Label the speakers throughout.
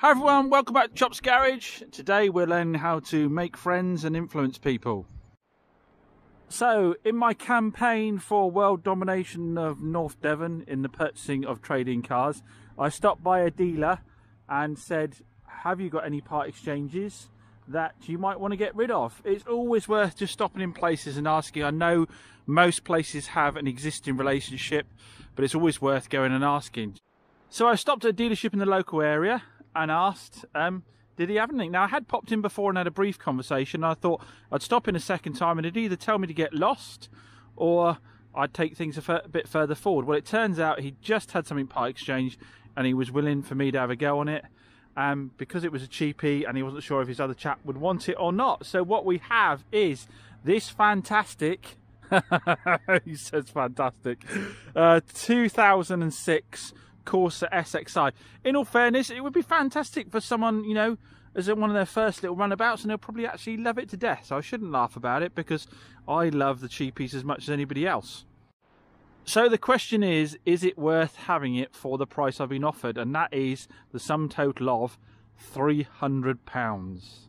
Speaker 1: Hi everyone, welcome back to Chops Garage. Today we're learning how to make friends and influence people. So, in my campaign for world domination of North Devon in the purchasing of trading cars, I stopped by a dealer and said, have you got any part exchanges that you might want to get rid of? It's always worth just stopping in places and asking. I know most places have an existing relationship, but it's always worth going and asking. So I stopped at a dealership in the local area and asked, um, did he have anything? Now, I had popped in before and had a brief conversation. I thought I'd stop in a second time and he'd either tell me to get lost or I'd take things a, bit further forward. Well, it turns out he just had something part exchange and he was willing for me to have a go on it. Um, because it was a cheapie and he wasn't sure if his other chap would want it or not. So what we have is this fantastic, he says fantastic, uh, 2006 Corsa SXI. In all fairness, it would be fantastic for someone, you know, as one of their first little runabouts, and they'll probably actually love it to death. So I shouldn't laugh about it because I love the cheapies as much as anybody else. So the question is, is it worth having it for the price I've been offered? And that is the sum total of £300.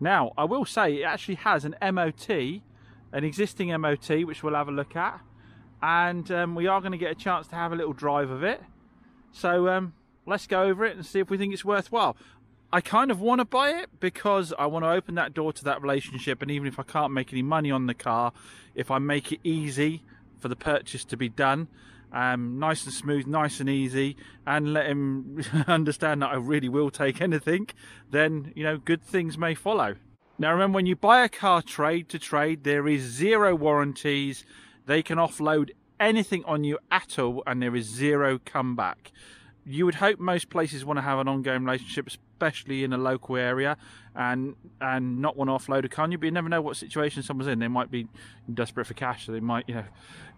Speaker 1: Now, I will say it actually has an MOT, an existing MOT, which we'll have a look at. And um, we are going to get a chance to have a little drive of it. So um, let's go over it and see if we think it's worthwhile. I kind of want to buy it because I want to open that door to that relationship. And even if I can't make any money on the car, if I make it easy for the purchase to be done, um, nice and smooth, nice and easy, and let him understand that I really will take anything, then, you know, good things may follow. Now, remember, when you buy a car trade to trade, there is zero warranties. They can offload anything on you at all and there is zero comeback. You would hope most places want to have an ongoing relationship, especially in a local area, and and not want to offload a car. You, but you never know what situation someone's in. They might be desperate for cash, so they might you know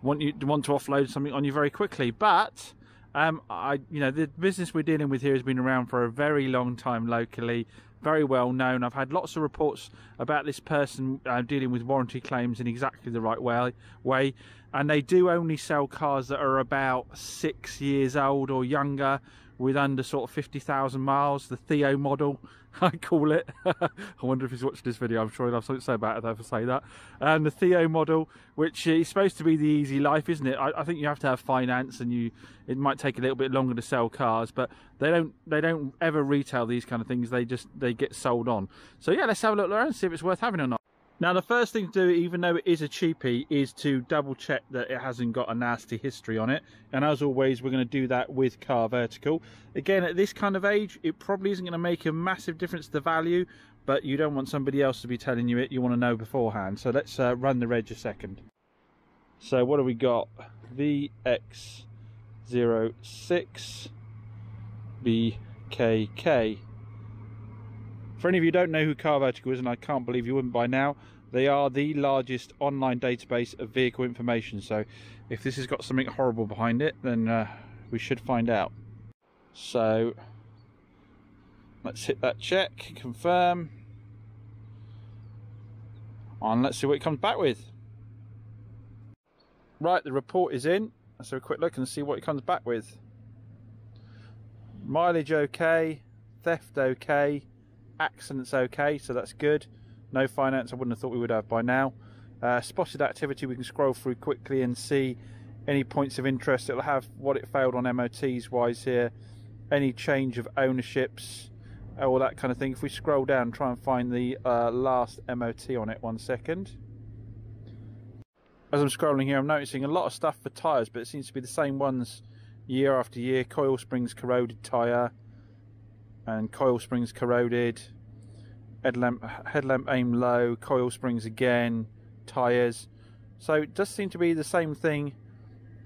Speaker 1: want you want to offload something on you very quickly. But um, I you know the business we're dealing with here has been around for a very long time locally very well known. I've had lots of reports about this person uh, dealing with warranty claims in exactly the right way, way, and they do only sell cars that are about six years old or younger with under sort of 50,000 miles, the Theo model, I call it. I wonder if he's watched this video, I'm sure he'll have something to say about it if I say that. And the Theo model, which is supposed to be the easy life, isn't it? I, I, think you have to have finance and you it might take a little bit longer to sell cars, but they don't they don't ever retail these kind of things, they just they get sold on. So yeah, let's have a look around and see if it's worth having or not. Now the first thing to do, even though it is a cheapie, is to double check that it hasn't got a nasty history on it. And as always, we're going to do that with Car Vertical. Again, at this kind of age, it probably isn't going to make a massive difference to the value, but you don't want somebody else to be telling you it. You want to know beforehand. So let's uh, run the reg a second. So what do we got? VX06 BKK. For any of you who don't know who Car Vertical is, and I can't believe you wouldn't by now, they are the largest online database of vehicle information. So if this has got something horrible behind it, then uh, we should find out. So let's hit that check, confirm, and let's see what it comes back with. Right, the report is in. Let's have a quick look and see what it comes back with. Mileage okay, theft okay, accidents okay, so that's good. No finance, I wouldn't have thought we would have by now. Uh, spotted activity, we can scroll through quickly and see any points of interest. It'll have what it failed on MOTs wise here, any change of ownerships, all that kind of thing. If we scroll down, try and find the uh, last MOT on it, one second. As I'm scrolling here, I'm noticing a lot of stuff for tyres, but it seems to be the same ones year after year. Coil springs corroded tyre, and coil springs corroded headlamp headlamp aim low coil springs again tires. So it does seem to be the same thing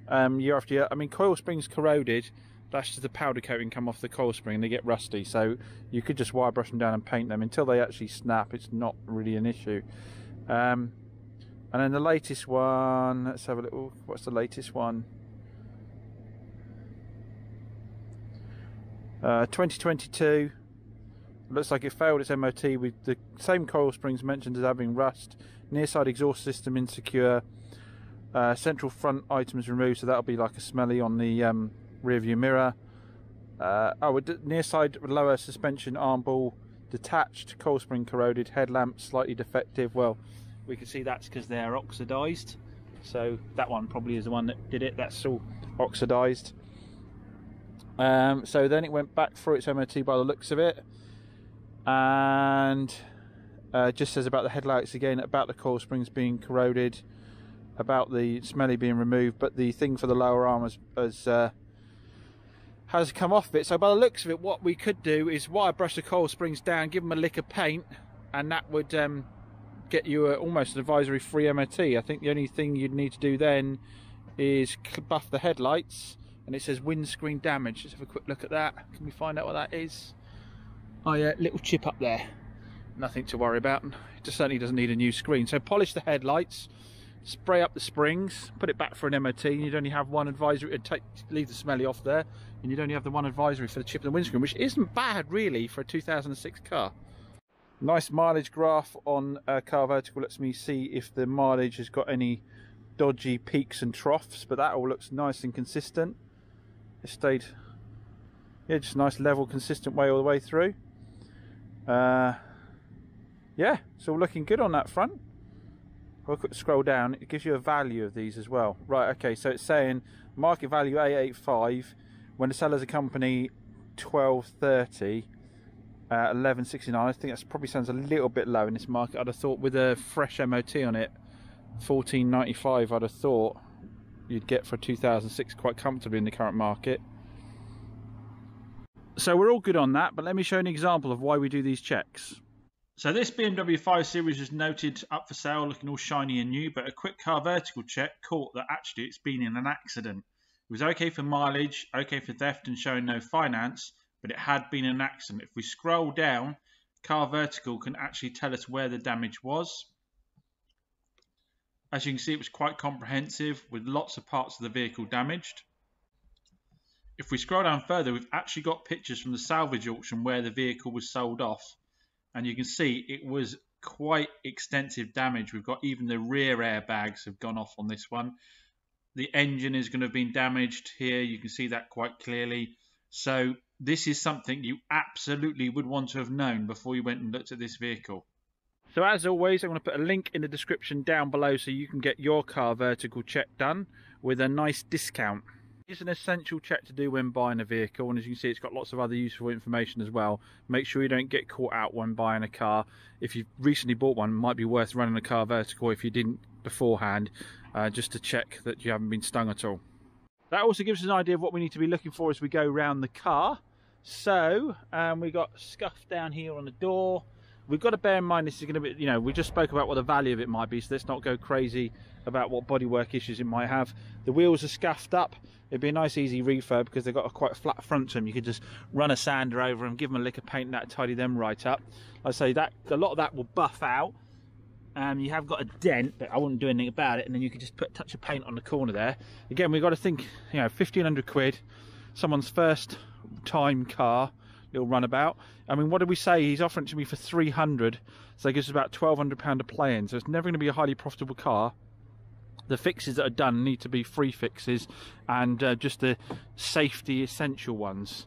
Speaker 1: um, year after year. I mean coil springs corroded that's just the powder coating come off the coil spring and they get rusty. So you could just wire brush them down and paint them. Until they actually snap it's not really an issue. Um, and then the latest one let's have a little what's the latest one Uh, 2022 looks like it failed its MOT with the same coil springs mentioned as having rust, near side exhaust system insecure, uh, central front items removed, so that'll be like a smelly on the um, rear view mirror. Uh, oh, near side lower suspension arm ball detached, coil spring corroded, headlamp slightly defective. Well, we can see that's because they're oxidized. So that one probably is the one that did it. That's all oxidized. Um, so then it went back through its MOT by the looks of it, and uh, just says about the headlights again, about the coil springs being corroded, about the smelly being removed, but the thing for the lower arm has, has, uh, has come off of it. So by the looks of it, what we could do is wire brush the coil springs down, give them a lick of paint, and that would um, get you a, almost an advisory free MOT. I think the only thing you'd need to do then is buff the headlights, and it says windscreen damage. Let's have a quick look at that. Can we find out what that is? Oh yeah, little chip up there nothing to worry about. It certainly doesn't need a new screen. So polish the headlights, spray up the springs, put it back for an MOT, and you'd only have one advisory, take, leave the smelly off there, and you'd only have the one advisory for the chip in the windscreen, which isn't bad really for a 2006 car. Nice mileage graph on uh, Car Vertical lets me see if the mileage has got any dodgy peaks and troughs, but that all looks nice and consistent. It stayed, yeah, just nice level, consistent way all the way through. Uh, yeah, it's all looking good on that front. I'll scroll down, it gives you a value of these as well. Right, okay, so it's saying market value 885 when the seller's a company 1230 uh, 1169 I think that probably sounds a little bit low in this market I'd have thought with a fresh MOT on it 1495 I'd have thought you'd get for 2006 quite comfortably in the current market so we're all good on that but let me show an example of why we do these checks so this BMW 5 Series is noted up for sale, looking all shiny and new, but a quick car vertical check caught that actually it's been in an accident. It was okay for mileage, okay for theft and showing no finance, but it had been an accident. If we scroll down, car vertical can actually tell us where the damage was. As you can see, it was quite comprehensive with lots of parts of the vehicle damaged. If we scroll down further, we've actually got pictures from the salvage auction where the vehicle was sold off and you can see it was quite extensive damage. We've got even the rear airbags have gone off on this one. The engine is going to have been damaged here. You can see that quite clearly. So this is something you absolutely would want to have known before you went and looked at this vehicle. So as always, I'm going to put a link in the description down below so you can get your car vertical check done with a nice discount. It's an essential check to do when buying a vehicle and as you can see it's got lots of other useful information as well. Make sure you don't get caught out when buying a car. If you've recently bought one, it might be worth running a car vertical if you didn't beforehand uh, just to check that you haven't been stung at all. That also gives us an idea of what we need to be looking for as we go around the car. So um, we got scuff down here on the door. We've got to bear in mind this is going to be, you know, we just spoke about what the value of it might be, so let's not go crazy about what bodywork issues it might have. The wheels are scuffed up, It'd be a nice easy refurb because they've got a quite flat front to them. You could just run a sander over them, give them a lick of paint and that tidy them right up. I say that a lot of that will buff out. Um, you have got a dent, but I wouldn't do anything about it. And then you could just put a touch of paint on the corner there. Again, we've got to think, you know, 1500 quid, someone's first time car, little runabout. I mean, what did we say? He's offering it to me for 300, so it gives us about 1200 pound to play in. So it's never going to be a highly profitable car the fixes that are done need to be free fixes and uh, just the safety essential ones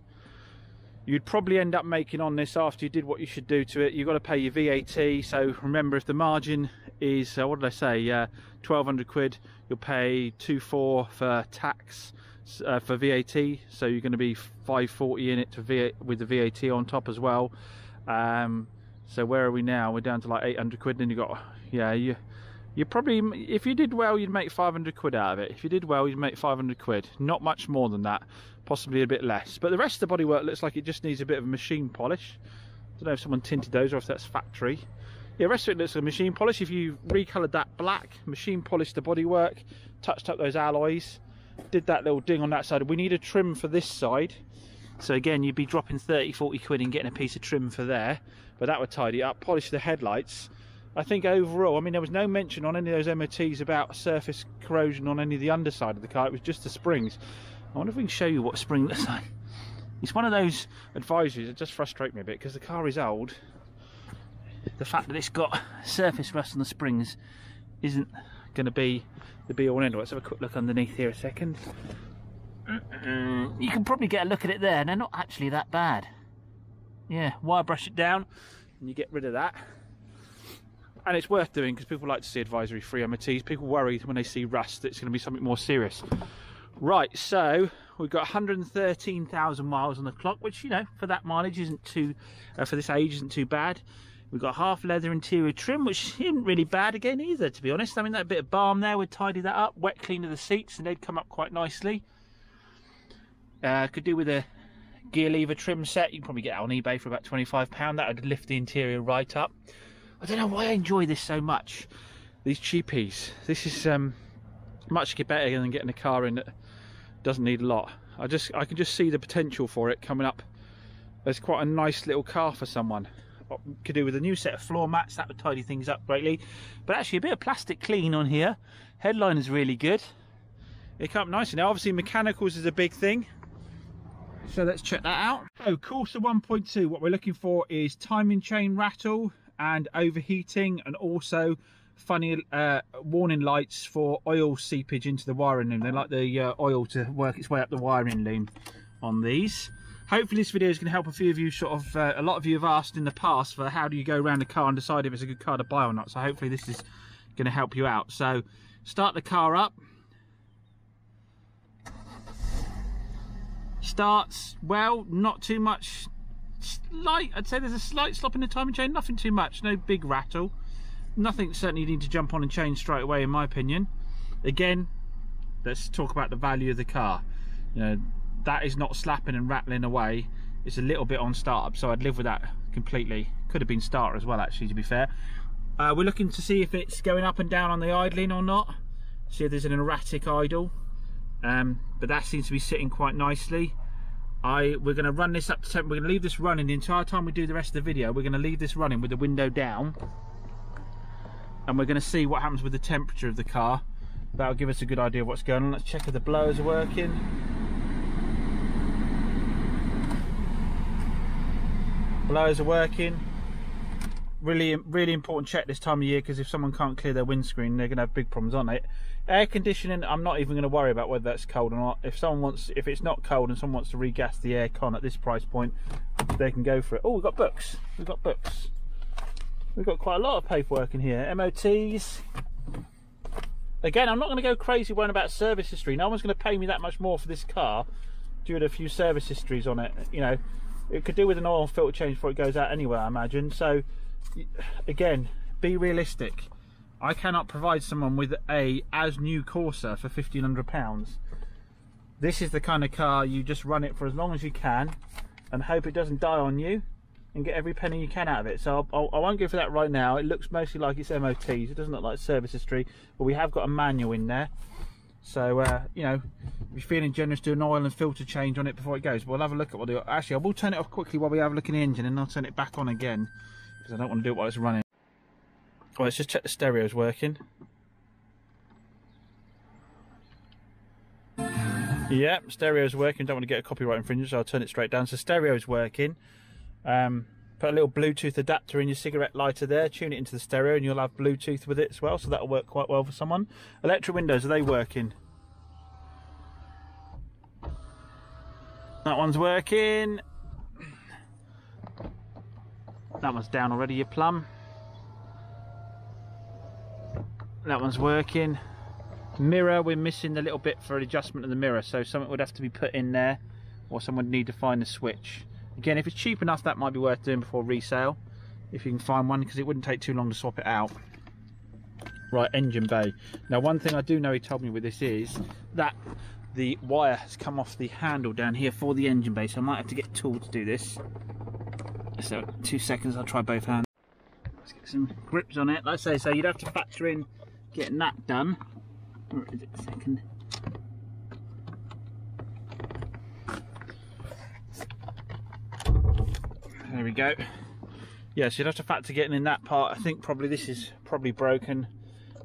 Speaker 1: you'd probably end up making on this after you did what you should do to it you've got to pay your VAT so remember if the margin is uh, what did I say uh, 1200 quid you'll pay 2.4 for tax uh, for VAT so you're going to be 540 in it to v with the VAT on top as well um, so where are we now we're down to like 800 quid and you got yeah you you probably, if you did well, you'd make 500 quid out of it. If you did well, you'd make 500 quid. Not much more than that, possibly a bit less. But the rest of the bodywork looks like it just needs a bit of machine polish. I don't know if someone tinted those or if that's factory. Yeah, rest of it looks like machine polish. If you recoloured that black, machine polished the bodywork, touched up those alloys, did that little ding on that side. We need a trim for this side. So again, you'd be dropping 30, 40 quid and getting a piece of trim for there. But that would tidy up. Polish the headlights I think overall, I mean, there was no mention on any of those MOTs about surface corrosion on any of the underside of the car. It was just the springs. I wonder if we can show you what spring looks like. It's one of those advisories that just frustrate me a bit because the car is old. The fact that it's got surface rust on the springs isn't going to be the be all and end all. Let's have a quick look underneath here a second. you can probably get a look at it there. and They're not actually that bad. Yeah, wire brush it down and you get rid of that. And it's worth doing because people like to see advisory free MOTs. People worry when they see rust that it's going to be something more serious. Right, so we've got 113,000 miles on the clock, which, you know, for that mileage isn't too, uh, for this age isn't too bad. We've got half leather interior trim, which isn't really bad again either, to be honest. I mean, that bit of balm there would tidy that up. Wet clean of the seats, and they'd come up quite nicely. Uh, could do with a gear lever trim set. You can probably get on eBay for about £25. That would lift the interior right up. I don't know why I enjoy this so much. These cheapies. This is um, much better than getting a car in that doesn't need a lot. I just I can just see the potential for it coming up as quite a nice little car for someone could do with a new set of floor mats. That would tidy things up greatly. But actually a bit of plastic clean on here. Headline is really good. It come nicely. Now obviously mechanicals is a big thing. So let's check that out. Oh Corsa 1.2 what we're looking for is timing chain rattle and overheating and also funny uh, warning lights for oil seepage into the wiring loom. They like the uh, oil to work its way up the wiring loom on these hopefully this video is going to help a few of you sort of uh, a lot of you have asked in the past for how do you go around a car and decide if it's a good car to buy or not. So hopefully this is going to help you out. So start the car up. Starts well not too much slight I'd say there's a slight slop in the timing chain nothing too much no big rattle. Nothing certainly you need to jump on and change straight away in my opinion. Again let's talk about the value of the car. You know that is not slapping and rattling away. It's a little bit on startup so I'd live with that completely. Could have been starter as well actually to be fair. Uh, we're looking to see if it's going up and down on the idling or not see if there's an erratic idle. Um, but that seems to be sitting quite nicely. I we're going to run this up to 10 we're going to leave this running. The entire time we do the rest of the video we're going to leave this running with the window down. And we're going to see what happens with the temperature of the car. That'll give us a good idea of what's going on. Let's check if the blowers are working blowers are working. Really really important check this time of year because if someone can't clear their windscreen they're going to have big problems on it. Air conditioning i'm not even going to worry about whether that's cold or not. If someone wants if it's not cold and someone wants to regas the air con at this price point they can go for it. Oh we've got books. We've got books. We've got quite a lot of paperwork in here. Mots again i'm not going to go crazy worrying about service history. No one's going to pay me that much more for this car due to a few service histories on it you know it could do with an oil filter change before it goes out anyway I imagine. So again be realistic. I cannot provide someone with a as new Corsa for £1,500 this is the kind of car you just run it for as long as you can and hope it doesn't die on you and get every penny you can out of it. So I'll, I will not go for that right now. It looks mostly like it's MOTs it doesn't look like service history but we have got a manual in there so, uh, you know, if you're feeling generous, do an oil and filter change on it before it goes. We'll have a look at what the... Actually, I will turn it off quickly while we have a look in the engine and I'll turn it back on again because I don't want to do it while it's running. Well, let's just check the stereo's working. Yeah, stereo's working. Don't want to get a copyright infringement, so I'll turn it straight down. So stereo's working. Um, put a little Bluetooth adapter in your cigarette lighter there, tune it into the stereo, and you'll have Bluetooth with it as well, so that'll work quite well for someone. Electric windows, are they working? That one's working. That one's down already, your plum. That one's working. Mirror, we're missing the little bit for adjustment of the mirror, so something would have to be put in there, or someone would need to find the switch. Again, if it's cheap enough, that might be worth doing before resale, if you can find one, because it wouldn't take too long to swap it out. Right, engine bay. Now, one thing I do know he told me with this is that the wire has come off the handle down here for the engine bay, so I might have to get a tool to do this. So, two seconds, I'll try both hands. Let's get some grips on it. Like I say, so you'd have to factor in getting that done. Where is it? Second. There we go. Yeah, so you'd have to factor getting in that part. I think probably this is probably broken,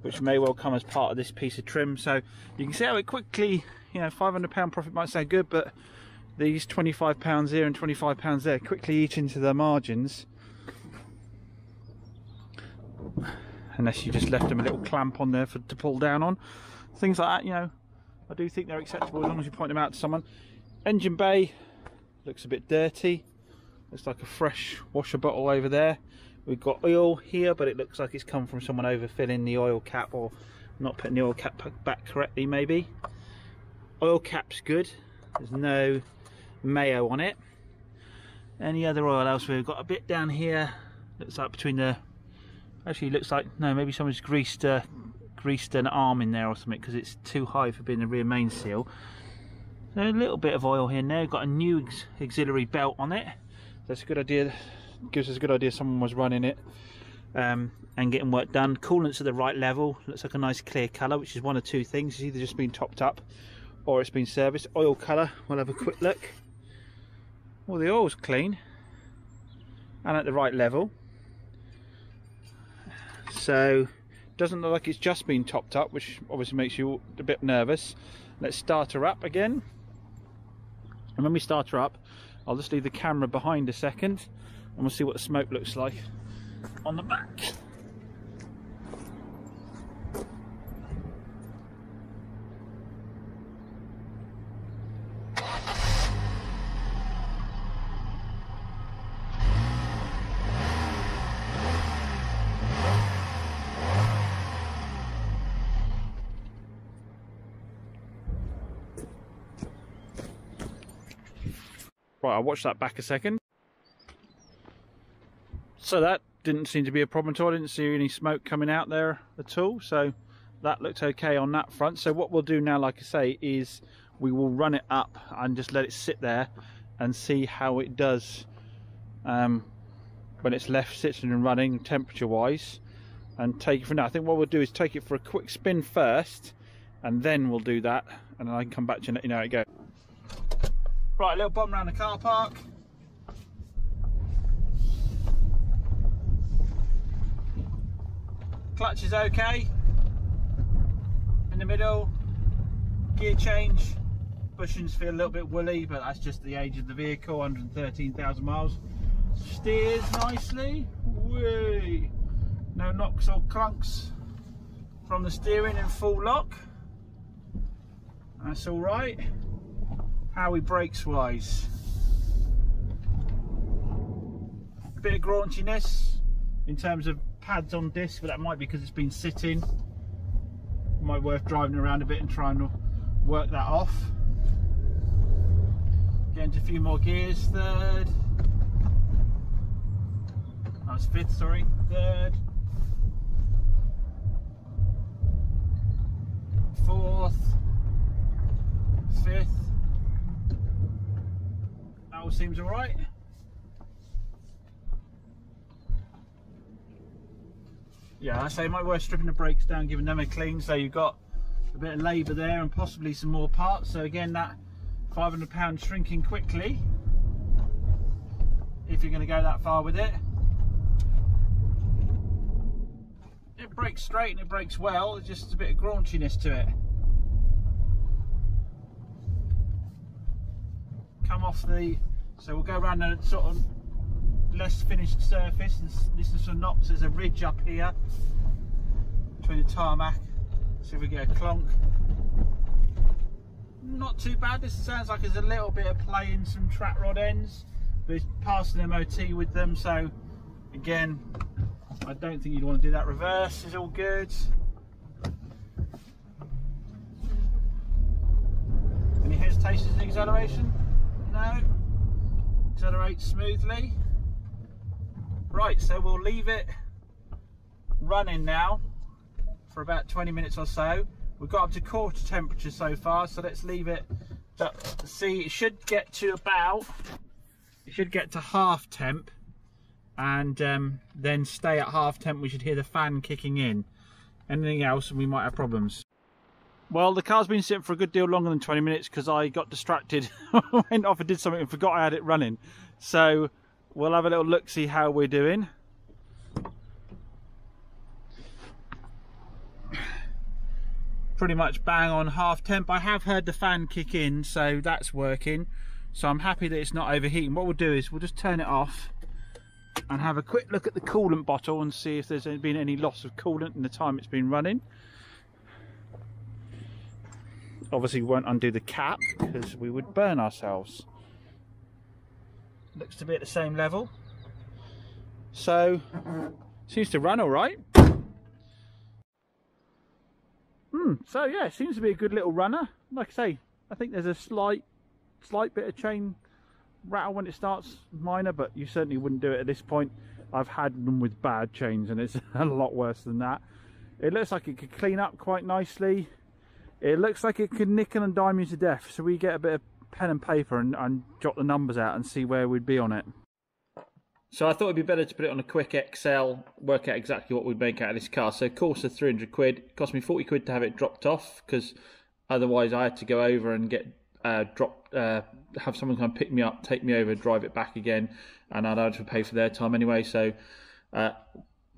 Speaker 1: which may well come as part of this piece of trim. So you can see how it quickly, you know, £500 profit might sound good, but these £25 here and £25 there quickly eat into the margins. Unless you just left them a little clamp on there for to pull down on. Things like that, you know, I do think they're acceptable as long as you point them out to someone. Engine bay looks a bit dirty. Looks like a fresh washer bottle over there. We've got oil here, but it looks like it's come from someone overfilling the oil cap or not putting the oil cap back correctly maybe. Oil cap's good. There's no mayo on it. Any other oil elsewhere? We've got a bit down here. Looks like between the... Actually looks like... No, maybe someone's greased uh, greased an arm in there or something because it's too high for being the rear main seal. So a little bit of oil here there. Got a new auxiliary belt on it. That's a good idea. Gives us a good idea someone was running it um, and getting work done. Coolant's at the right level. Looks like a nice clear colour, which is one of two things. It's either just been topped up or it's been serviced. Oil colour. We'll have a quick look. Well, the oil's clean and at the right level. So doesn't look like it's just been topped up, which obviously makes you a bit nervous. Let's start her up again. And when we start her up, I'll just leave the camera behind a second and we'll see what the smoke looks like on the back. I'll watch that back a second. So that didn't seem to be a problem at all. I didn't see any smoke coming out there at all. So that looked okay on that front. So what we'll do now, like I say, is we will run it up and just let it sit there and see how it does um, when it's left sitting and running temperature wise and take it from there. I think what we'll do is take it for a quick spin first and then we'll do that and then I can come back to you and let you know how it goes. Right, a little bump around the car park. Clutch is okay. In the middle, gear change. Bushings feel a little bit woolly, but that's just the age of the vehicle, 113,000 miles. Steers nicely. Whee! No knocks or clunks from the steering in full lock. That's all right how he brakes wise. A bit of graunchiness in terms of pads on disc, but that might be because it's been sitting. Might worth driving around a bit and trying to work that off. Get into a few more gears, third. Oh, That's fifth, sorry, third. Fourth, fifth, all seems all right. Yeah, I say it might worth stripping the brakes down, giving them a clean, so you've got a bit of labour there and possibly some more parts. So again, that 500 pounds shrinking quickly, if you're going to go that far with it. It brakes straight and it brakes well, it's just a bit of graunchiness to it. Come off the so we'll go around a sort of less finished surface and this is some knocks. There's a ridge up here between the tarmac. See if we get a clonk. Not too bad. This sounds like there's a little bit of play in some track rod ends, but it's past an MOT with them. So again, I don't think you'd want to do that. Reverse is all good. Any hesitations in acceleration? No accelerate smoothly. Right, so we'll leave it running now for about 20 minutes or so. We've got up to quarter temperature so far, so let's leave it. See, it should get to about, it should get to half temp and um, then stay at half temp. We should hear the fan kicking in. Anything else and we might have problems. Well, the car's been sitting for a good deal longer than 20 minutes because I got distracted, went off and did something and forgot I had it running. So we'll have a little look, see how we're doing. Pretty much bang on half temp. I have heard the fan kick in, so that's working. So I'm happy that it's not overheating. What we'll do is we'll just turn it off and have a quick look at the coolant bottle and see if there's been any loss of coolant in the time it's been running. Obviously won't undo the cap because we would burn ourselves. Looks to be at the same level. So, seems to run all right. Hmm, so yeah, it seems to be a good little runner. Like I say, I think there's a slight, slight bit of chain rattle when it starts minor, but you certainly wouldn't do it at this point. I've had them with bad chains and it's a lot worse than that. It looks like it could clean up quite nicely. It looks like it could nickel and dime you to death. So we get a bit of pen and paper and, and jot the numbers out and see where we'd be on it. So I thought it'd be better to put it on a quick Excel, work out exactly what we'd make out of this car. So course of 300 quid, it cost me 40 quid to have it dropped off because otherwise I had to go over and get uh, dropped, uh, have someone come pick me up, take me over, drive it back again, and I'd have to pay for their time anyway. So uh,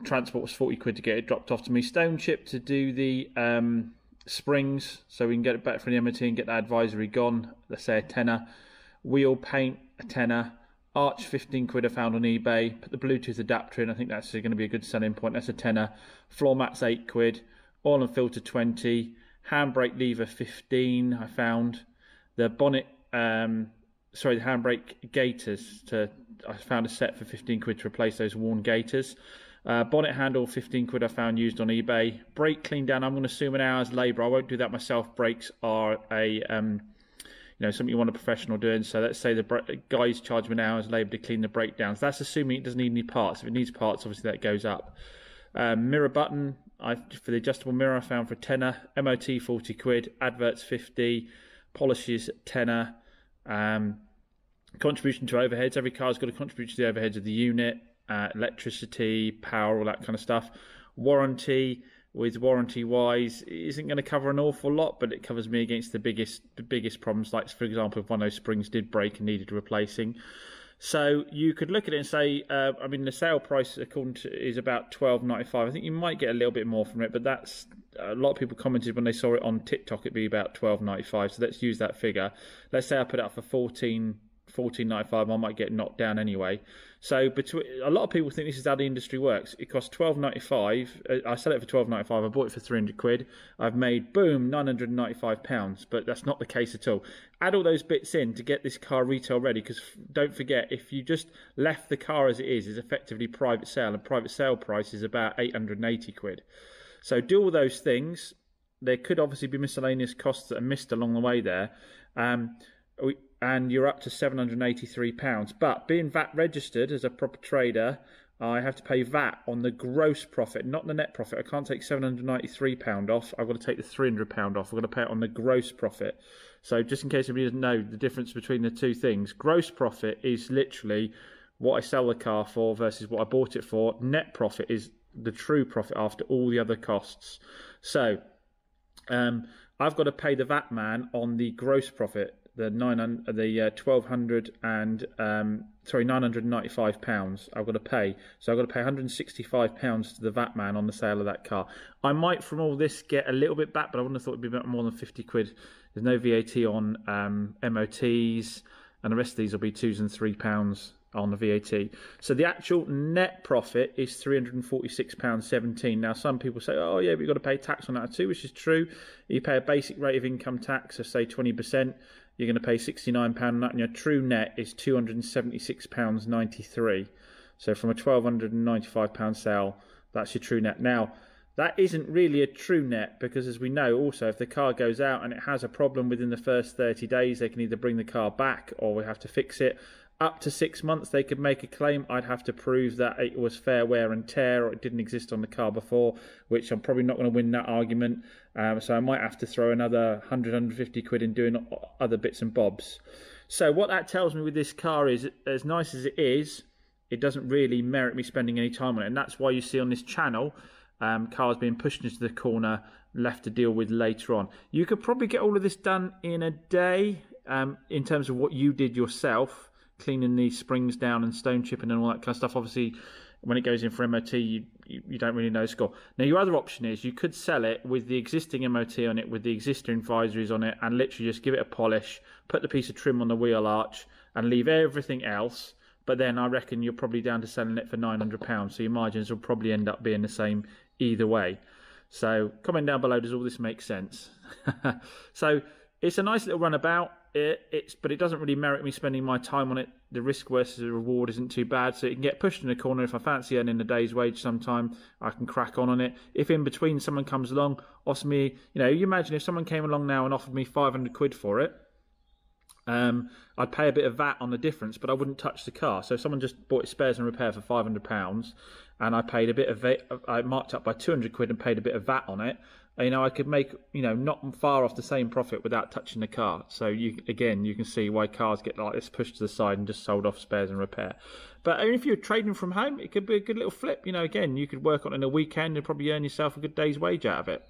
Speaker 1: transport was 40 quid to get it dropped off to me. Stone chip to do the um, springs so we can get it back from the MOT and get that advisory gone. Let's say a tenner. Wheel paint, a tenner. Arch 15 quid I found on eBay. Put the Bluetooth adapter in. I think that's going to be a good selling point. That's a tenner. Floor mats 8 quid. Oil and filter 20. Handbrake lever 15 I found. The bonnet, um, sorry, the handbrake gaiters. To I found a set for 15 quid to replace those worn gaiters. Uh, bonnet handle, 15 quid I found used on eBay. Brake clean down, I'm going to assume an hour's labour. I won't do that myself. Brakes are a, um, you know, something you want a professional doing. So let's say the guys charge me an hour's labour to clean the brake down. So that's assuming it doesn't need any parts. If it needs parts, obviously that goes up. Um, mirror button, I, for the adjustable mirror I found for tenner. MOT 40 quid. Adverts 50. Polishes tenner. Um, contribution to overheads. Every car's got a contribution to the overheads of the unit uh, electricity, power, all that kind of stuff. Warranty, with warranty wise, isn't going to cover an awful lot, but it covers me against the biggest the biggest problems. Like for example, if one of those springs did break and needed replacing. So you could look at it and say, uh, I mean, the sale price according to is about twelve ninety five. I think you might get a little bit more from it, but that's a lot of people commented when they saw it on TikTok it'd be about twelve ninety five. So let's use that figure. Let's say I put it up for fourteen fourteen ninety five. I might get knocked down anyway. So between a lot of people think this is how the industry works. It costs twelve ninety five. Uh, I sell it for twelve ninety five. I bought it for three hundred quid. I've made boom nine hundred ninety five pounds. But that's not the case at all. Add all those bits in to get this car retail ready. Because don't forget, if you just left the car as it is, is effectively private sale, and private sale price is about eight hundred and eighty quid. So do all those things. There could obviously be miscellaneous costs that are missed along the way there. Um, we, and you're up to £783. But being VAT registered as a proper trader, I have to pay VAT on the gross profit, not the net profit. I can't take £793 off. I've got to take the £300 off. I've got to pay it on the gross profit. So, just in case anybody doesn't know the difference between the two things, gross profit is literally what I sell the car for versus what I bought it for. Net profit is the true profit after all the other costs. So, um, I've got to pay the VAT man on the gross profit the nine the uh, twelve hundred and um, sorry nine hundred ninety five pounds I've got to pay. So I've got to pay one hundred sixty five pounds to the VAT man on the sale of that car. I might from all this get a little bit back, but I wouldn't have thought it'd be about more than fifty quid. There's no VAT on um, MOTs, and the rest of these will be twos and three pounds on the VAT. So the actual net profit is £346.17. Now, some people say, oh, yeah, you've got to pay tax on that too, which is true. You pay a basic rate of income tax of, say, 20% you're going to pay £69 on that, and your true net is £276.93. So from a £1,295 sale, that's your true net. Now, that isn't really a true net because, as we know, also if the car goes out and it has a problem within the first 30 days, they can either bring the car back or we have to fix it up to six months they could make a claim. I'd have to prove that it was fair wear and tear or it didn't exist on the car before, which I'm probably not going to win that argument. Um, so I might have to throw another 100, 150 quid in doing other bits and bobs. So what that tells me with this car is, as nice as it is, it doesn't really merit me spending any time on it. And that's why you see on this channel, um, cars being pushed into the corner, left to deal with later on. You could probably get all of this done in a day um, in terms of what you did yourself cleaning these springs down and stone chipping and all that kind of stuff. Obviously, when it goes in for MOT, you, you, you don't really know score. Now, your other option is you could sell it with the existing MOT on it, with the existing advisories on it, and literally just give it a polish, put the piece of trim on the wheel arch, and leave everything else. But then I reckon you're probably down to selling it for £900, so your margins will probably end up being the same either way. So comment down below, does all this make sense? so it's a nice little runabout. It, it's but it doesn't really merit me spending my time on it. The risk versus the reward isn't too bad, so it can get pushed in a corner. If I fancy earning a day's wage sometime, I can crack on on it. If in between someone comes along, offers me, you know, you imagine if someone came along now and offered me 500 quid for it, um, I'd pay a bit of VAT on the difference, but I wouldn't touch the car. So if someone just bought spares and repair for five hundred pounds, and I paid a bit of VAT, I marked up by two hundred quid and paid a bit of VAT on it. You know, I could make you know not far off the same profit without touching the car. So you again, you can see why cars get like this pushed to the side and just sold off spares and repair. But if you're trading from home, it could be a good little flip. You know, again, you could work on it in a weekend and probably earn yourself a good day's wage out of it.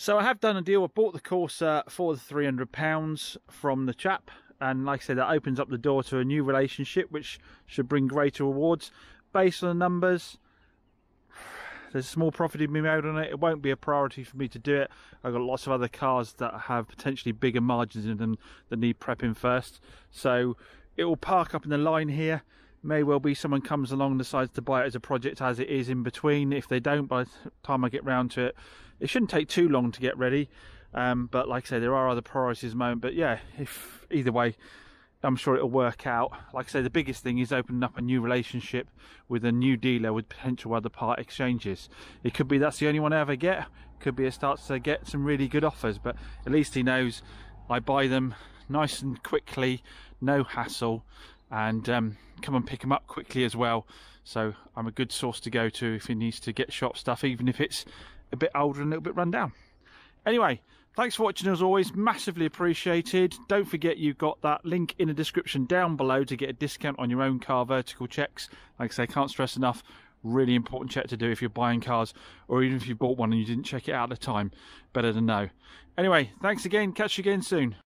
Speaker 1: So I have done a deal. I bought the Corsa uh, for the £300 from the chap. And like I said, that opens up the door to a new relationship, which should bring greater rewards. Based on the numbers, there's a small profit to be made on it. It won't be a priority for me to do it. I've got lots of other cars that have potentially bigger margins in them that need prepping first. So it will park up in the line here. May well be someone comes along and decides to buy it as a project as it is in between. If they don't, by the time I get round to it, it shouldn't take too long to get ready. Um, but like I say, there are other priorities at the moment. But yeah, if either way, I'm sure it'll work out. Like I say, the biggest thing is opening up a new relationship with a new dealer with potential other part exchanges. It could be that's the only one I ever get. Could be it starts to get some really good offers, but at least he knows I buy them nice and quickly, no hassle, and um, come and pick them up quickly as well. So I'm a good source to go to if he needs to get shop stuff, even if it's a bit older and a little bit run down. Anyway, thanks for watching as always, massively appreciated. Don't forget you've got that link in the description down below to get a discount on your own car vertical checks. Like I say, can't stress enough, really important check to do if you're buying cars or even if you bought one and you didn't check it out at the time. Better to know. Anyway, thanks again, catch you again soon.